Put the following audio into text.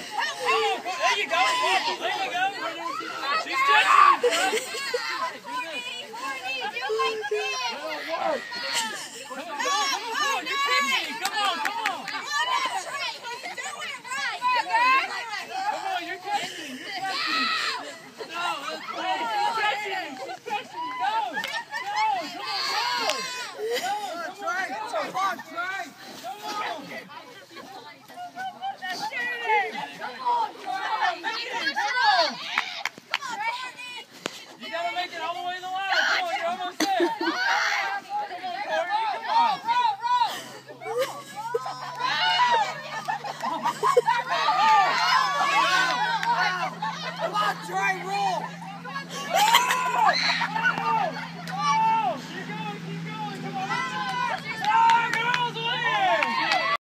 There you go. right.